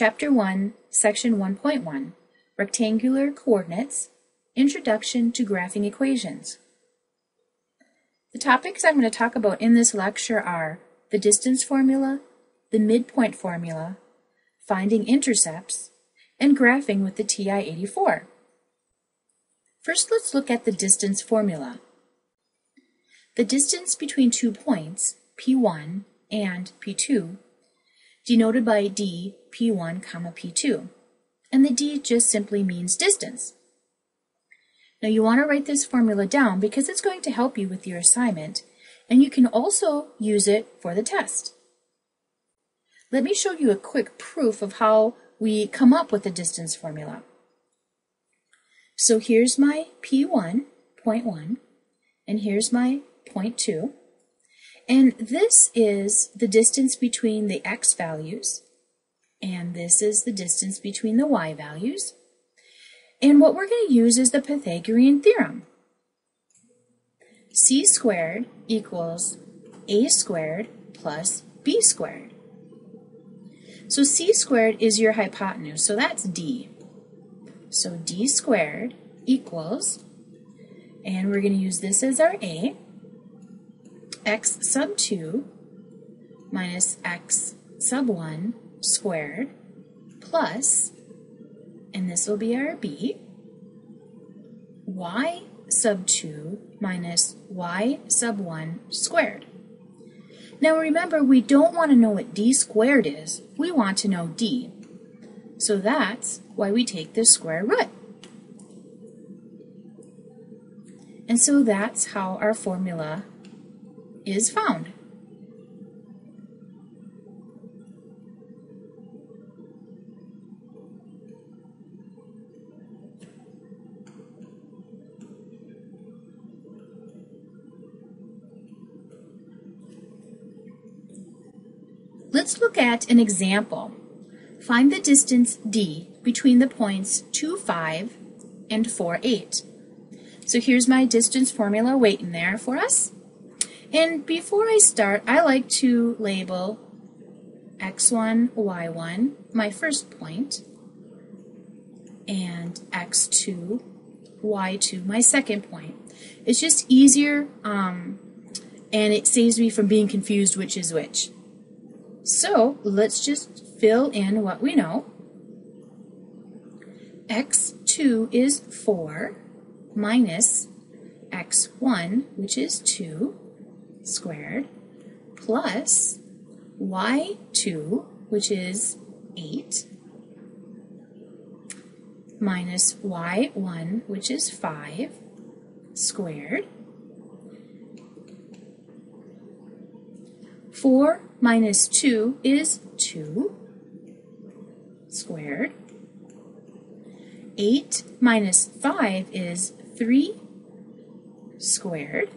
Chapter 1, Section 1.1, Rectangular Coordinates, Introduction to Graphing Equations. The topics I'm going to talk about in this lecture are the distance formula, the midpoint formula, finding intercepts, and graphing with the TI-84. First, let's look at the distance formula. The distance between two points, P1 and P2, denoted by d P1, comma P2, and the d just simply means distance. Now you want to write this formula down because it's going to help you with your assignment, and you can also use it for the test. Let me show you a quick proof of how we come up with the distance formula. So here's my P1, point 1, and here's my point 2. And this is the distance between the x values, and this is the distance between the y values. And what we're going to use is the Pythagorean theorem. c squared equals a squared plus b squared. So c squared is your hypotenuse, so that's d. So d squared equals, and we're going to use this as our a, x sub 2 minus x sub 1 squared plus, and this will be our b, y sub 2 minus y sub 1 squared. Now remember, we don't want to know what d squared is. We want to know d. So that's why we take the square root. And so that's how our formula is found. Let's look at an example. Find the distance d between the points 2, 5 and 4, 8. So here's my distance formula waiting there for us. And before I start, I like to label x1, y1, my first point, and x2, y2, my second point. It's just easier, um, and it saves me from being confused which is which. So let's just fill in what we know. x2 is 4 minus x1, which is 2, squared, plus y2, which is 8, minus y1, which is 5, squared. 4 minus 2 is 2 squared. 8 minus 5 is 3 squared.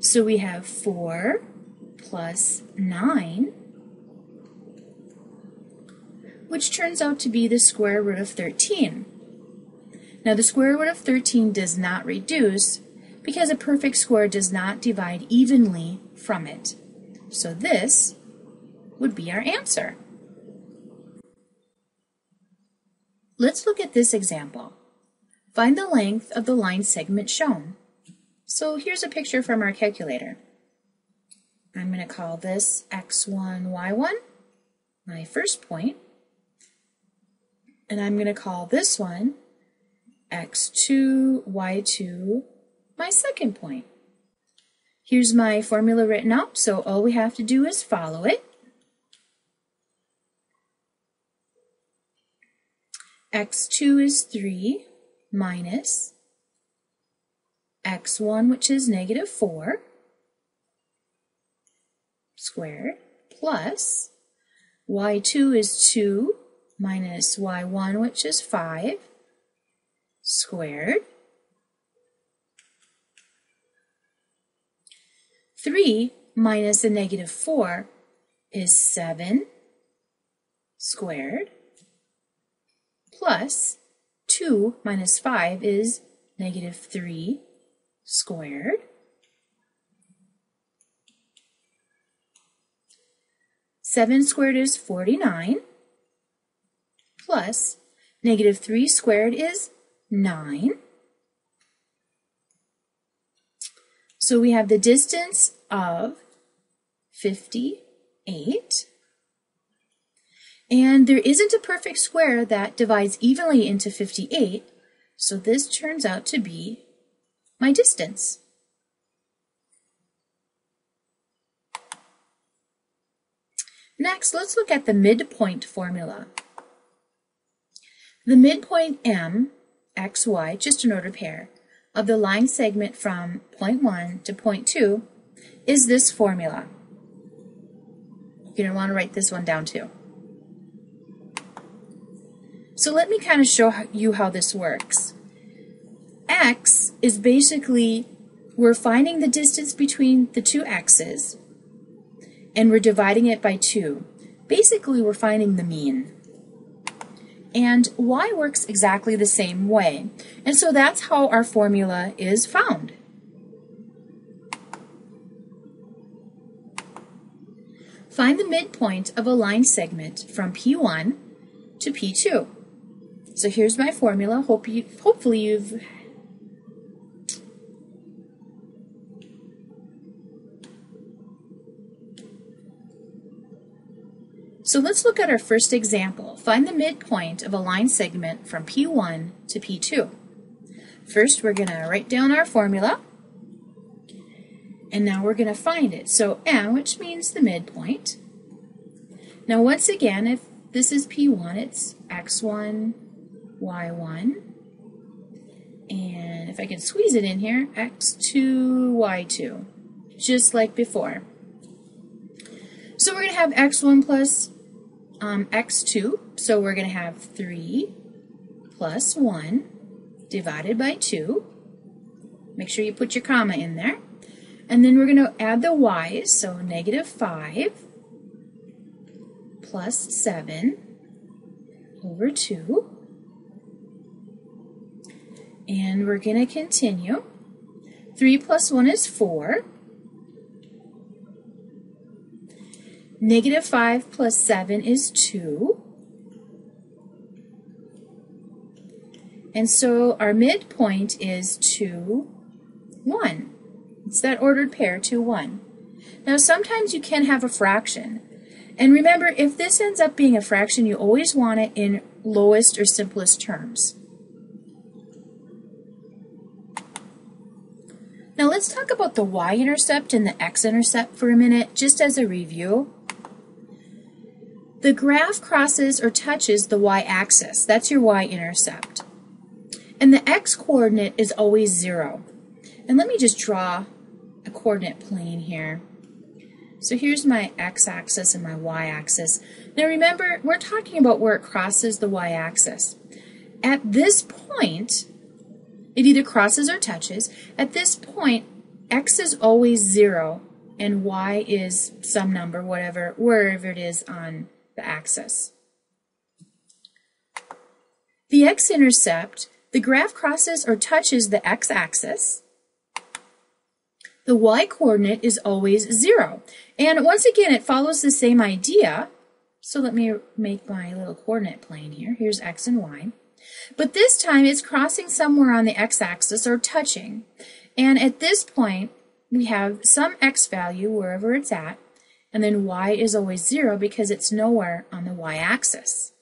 So we have 4 plus 9, which turns out to be the square root of 13. Now the square root of 13 does not reduce because a perfect square does not divide evenly from it. So this would be our answer. Let's look at this example. Find the length of the line segment shown. So here's a picture from our calculator. I'm going to call this x1, y1, my first point. And I'm going to call this one x2, y2, my second point. Here's my formula written out, so all we have to do is follow it. x2 is 3 minus x1, which is negative 4, squared, plus y2 is 2 minus y1, which is 5, squared, 3 minus a negative 4 is 7 squared plus 2 minus 5 is negative 3 squared. 7 squared is 49, plus negative 3 squared is 9. So we have the distance of 58. And there isn't a perfect square that divides evenly into 58, so this turns out to be my distance. Next, let's look at the midpoint formula. The midpoint m, x, y, just an ordered pair, of the line segment from point 1 to point 2 is this formula. You're going to want to write this one down too. So let me kind of show you how this works. x is basically, we're finding the distance between the two x's, and we're dividing it by 2. Basically, we're finding the mean. And y works exactly the same way. And so that's how our formula is found. Find the midpoint of a line segment from P1 to P2. So here's my formula. Hope you, hopefully you've So let's look at our first example. Find the midpoint of a line segment from P1 to P2. First, we're going to write down our formula, and now we're going to find it. So M, which means the midpoint. Now, once again, if this is P1, it's X1, Y1, and if I can squeeze it in here, X2, Y2, just like before. So we're going to have X1 plus um, x2, so we're going to have 3 plus 1 divided by 2. Make sure you put your comma in there. And then we're going to add the y's, so negative 5 plus 7 over 2. And we're going to continue. 3 plus 1 is 4. Negative 5 plus 7 is 2. And so our midpoint is 2, 1. It's that ordered pair, 2, 1. Now sometimes you can have a fraction. And remember, if this ends up being a fraction, you always want it in lowest or simplest terms. Now let's talk about the y-intercept and the x-intercept for a minute, just as a review. The graph crosses or touches the y-axis. That's your y-intercept. And the x-coordinate is always 0. And let me just draw a coordinate plane here. So here's my x-axis and my y-axis. Now remember, we're talking about where it crosses the y-axis. At this point, it either crosses or touches. At this point, x is always 0 and y is some number, whatever, wherever it is on the axis. The x-intercept, the graph crosses or touches the x-axis. The y-coordinate is always 0. And once again, it follows the same idea. So let me make my little coordinate plane here. Here's x and y. But this time it's crossing somewhere on the x-axis or touching. And at this point, we have some x value wherever it's at, and then y is always 0 because it's nowhere on the y-axis.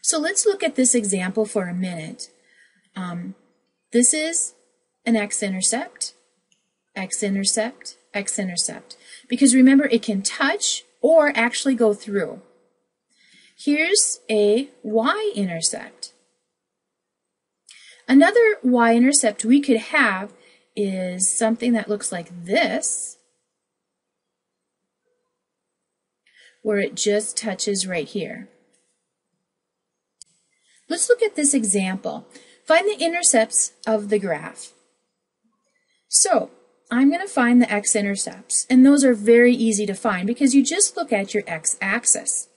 So let's look at this example for a minute. Um, this is an x-intercept, x-intercept, x-intercept. Because remember, it can touch or actually go through. Here's a y-intercept. Another y-intercept we could have is something that looks like this. Where it just touches right here. Let's look at this example. Find the intercepts of the graph. So, I'm going to find the x-intercepts, and those are very easy to find because you just look at your x-axis.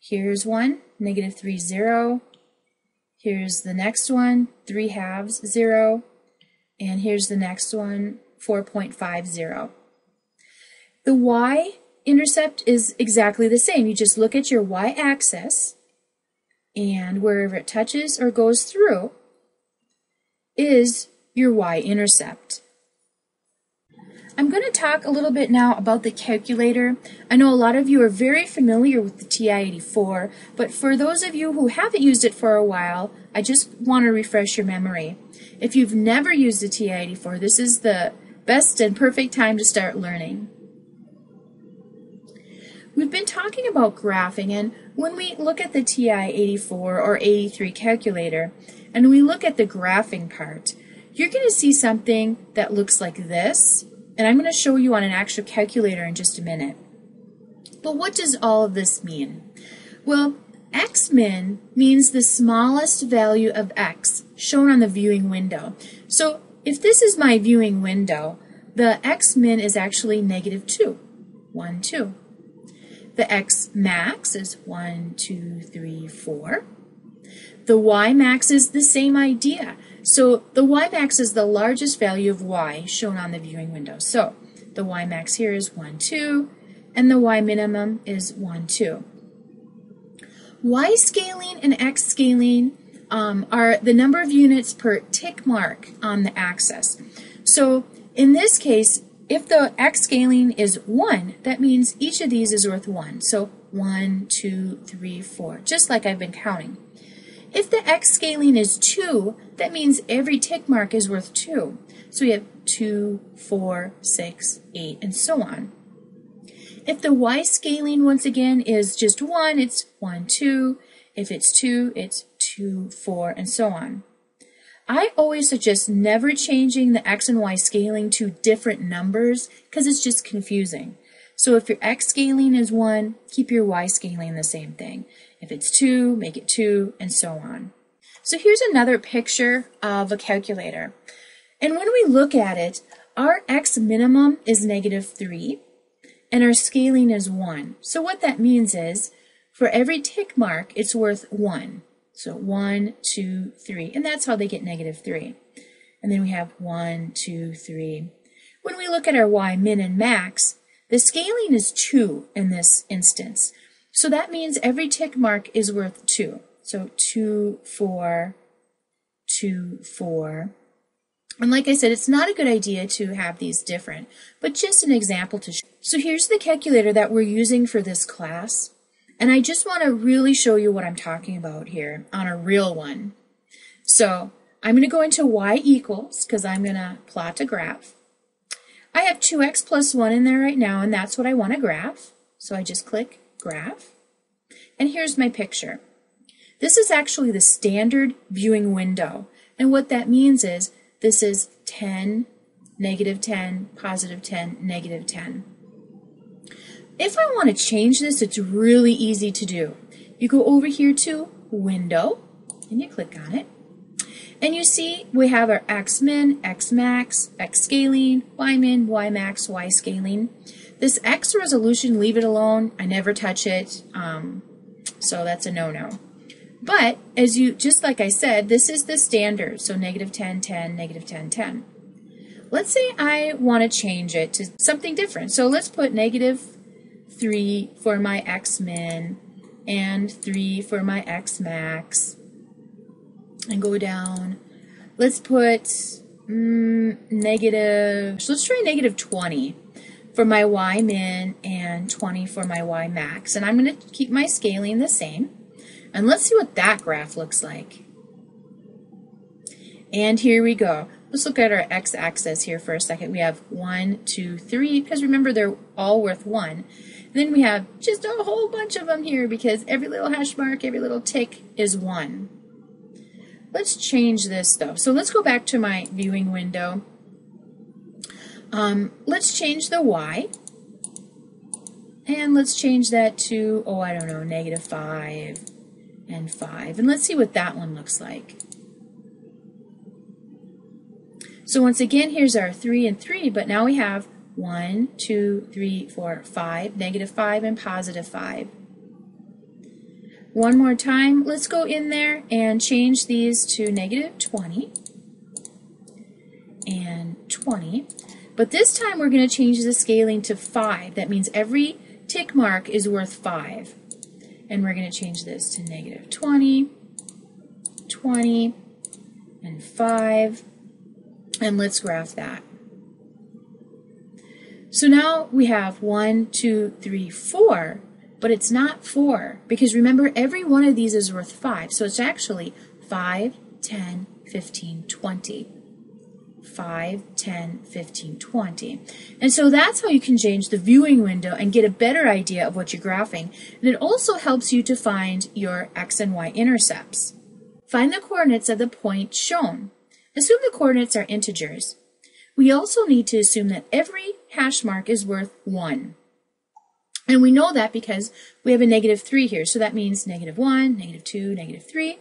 Here's one, negative 3, 0. Here's the next one, 3 halves, 0. And here's the next one, 4.50. The y intercept is exactly the same. You just look at your y-axis and wherever it touches or goes through is your y-intercept. I'm going to talk a little bit now about the calculator. I know a lot of you are very familiar with the TI-84, but for those of you who haven't used it for a while, I just want to refresh your memory. If you've never used the TI-84, this is the best and perfect time to start learning. We've been talking about graphing, and when we look at the TI-84 or 83 calculator, and we look at the graphing part, you're going to see something that looks like this, and I'm going to show you on an actual calculator in just a minute. But what does all of this mean? Well, xmin means the smallest value of x shown on the viewing window. So if this is my viewing window, the xmin is actually negative 2, 1, 2. The x max is 1, 2, 3, 4. The y max is the same idea. So the y max is the largest value of y shown on the viewing window. So the y max here is 1, 2, and the y minimum is 1, 2. Y scaling and X scaling um, are the number of units per tick mark on the axis. So in this case, if the X scaling is 1, that means each of these is worth 1. So 1, 2, 3, 4, just like I've been counting. If the x scaling is 2, that means every tick mark is worth 2. So we have 2, 4, 6, 8, and so on. If the y scaling, once again, is just 1, it's 1, 2. If it's 2, it's 2, 4, and so on. I always suggest never changing the x and y scaling to different numbers because it's just confusing. So if your x scaling is 1, keep your y scaling the same thing. If it's 2, make it 2, and so on. So here's another picture of a calculator. And when we look at it, our x minimum is negative 3, and our scaling is 1. So what that means is, for every tick mark, it's worth 1. So 1, 2, 3, and that's how they get negative 3. And then we have 1, 2, 3. When we look at our y min and max, the scaling is 2 in this instance. So that means every tick mark is worth 2. So 2, 4, 2, 4. And like I said, it's not a good idea to have these different, but just an example to show. So here's the calculator that we're using for this class. And I just want to really show you what I'm talking about here on a real one. So I'm going to go into y equals because I'm going to plot a graph. I have 2x plus 1 in there right now, and that's what I want to graph. So I just click Graph. And here's my picture. This is actually the standard viewing window. And what that means is this is 10, negative 10, positive 10, negative 10. If I want to change this, it's really easy to do. You go over here to Window, and you click on it. And you see we have our X min, X max, X scaling, Y min, Y max, Y scaling. This X resolution, leave it alone. I never touch it. Um, so that's a no-no. But as you, just like I said, this is the standard. So negative 10, 10, negative 10, 10. Let's say I want to change it to something different. So let's put negative 3 for my X min and 3 for my X max and go down. Let's put mm, negative, so let's try negative 20 for my y min and 20 for my y max. And I'm going to keep my scaling the same. And let's see what that graph looks like. And here we go. Let's look at our x-axis here for a second. We have 1, 2, 3, because remember they're all worth 1. Then we have just a whole bunch of them here because every little hash mark, every little tick is 1. Let's change this though. So let's go back to my viewing window. Um, let's change the y. And let's change that to, oh, I don't know, negative 5 and 5. And let's see what that one looks like. So once again, here's our 3 and 3, but now we have 1, 2, 3, 4, 5, negative 5, and positive 5. One more time, let's go in there and change these to negative 20 and 20. But this time we're going to change the scaling to 5. That means every tick mark is worth 5. And we're going to change this to negative 20, 20, and 5. And let's graph that. So now we have 1, 2, 3, 4, but it's not 4 because remember every one of these is worth 5. So it's actually 5, 10, 15, 20. 5, 10, 15, 20. And so that's how you can change the viewing window and get a better idea of what you're graphing. And it also helps you to find your x and y intercepts. Find the coordinates of the point shown. Assume the coordinates are integers. We also need to assume that every hash mark is worth 1. And we know that because we have a negative 3 here. So that means negative 1, negative 2, negative 3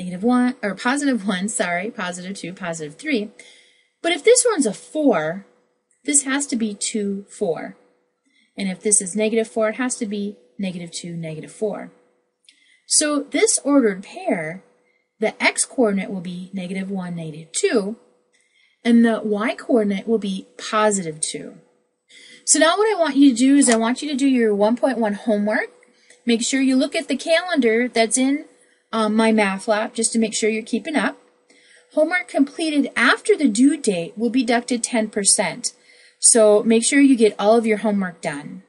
negative 1, or positive 1, sorry, positive 2, positive 3. But if this one's a 4, this has to be 2, 4. And if this is negative 4, it has to be negative 2, negative 4. So this ordered pair, the x-coordinate will be negative 1, negative 2, and the y-coordinate will be positive 2. So now what I want you to do is I want you to do your 1.1 homework. Make sure you look at the calendar that's in um, lab just to make sure you're keeping up. Homework completed after the due date will be deducted 10%. So make sure you get all of your homework done.